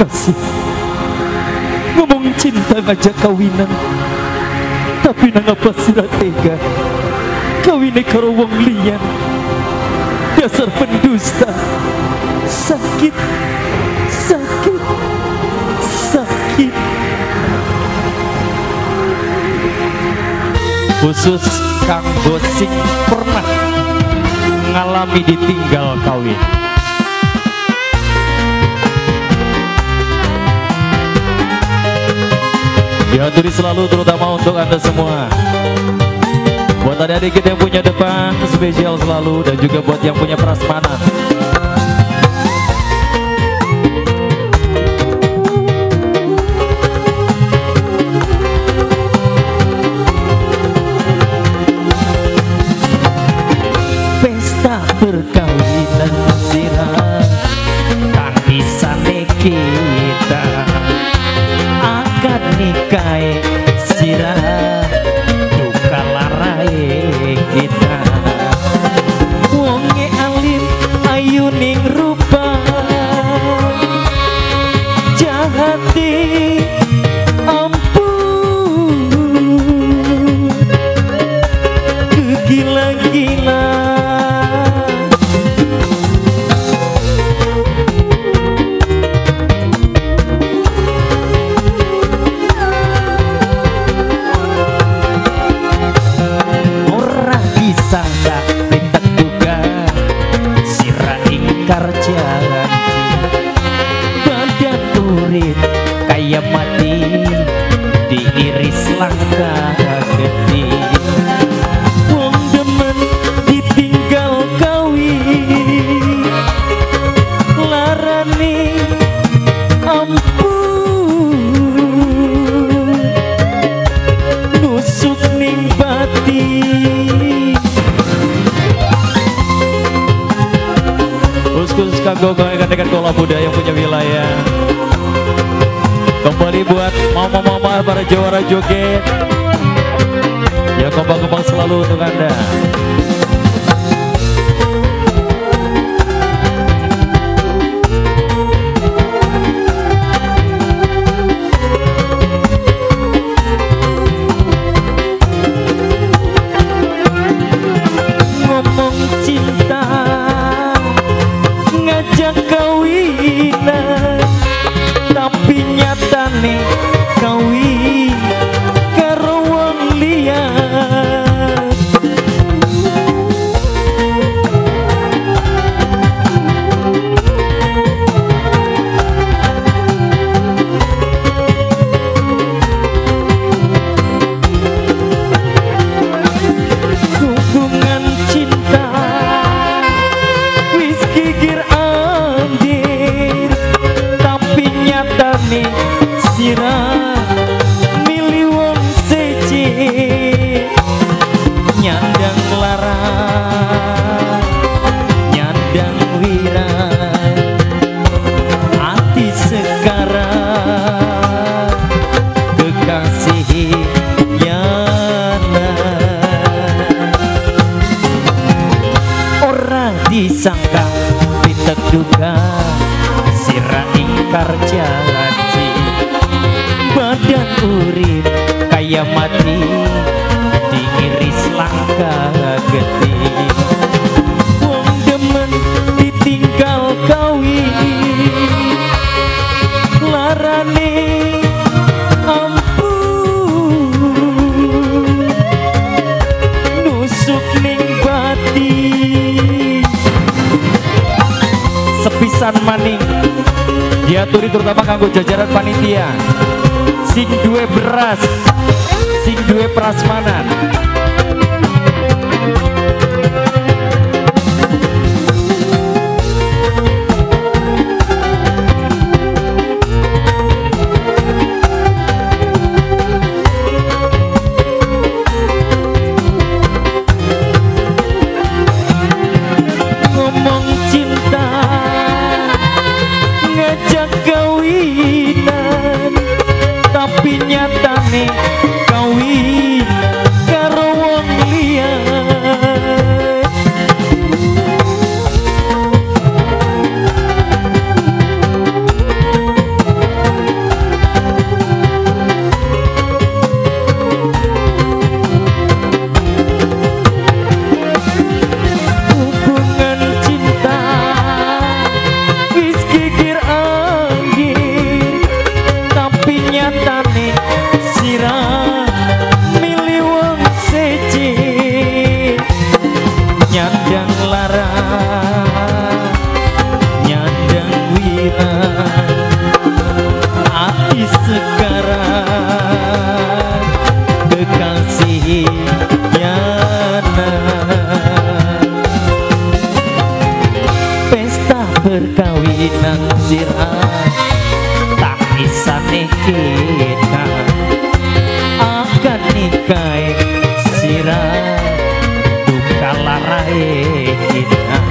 kasih ngomong cinta ngajak kawinan. Tapi nangapa sira tega? Kawine karo wong liyan. Dasar pendusta. Sakit. Sakit. Sakit. Khusus Kang Bosing pernah ngalami ditinggal kawin Dihaturi selalu terutama untuk anda semua. Buat adik-adik yang punya depan spesial selalu Dan juga buat yang punya prasmanan Dekat kolam budaya yang punya wilayah. Kembali buat mama-mama para jawara joget. Ya kembang-kembang selalu untuk anda duga sira ingkar janji badan urip kaya mati diiris langkah gede sepisan maning. Diaturi terutama kanggo jajaran panitia. Sing duwe beras sing duwe prasmanan nyatane sirah milih wong seji nyandang lara nyandang wira. Api sekarang kekasih nyana pesta perkawinan sirah bisa kita akan nikah sirah duka larai kita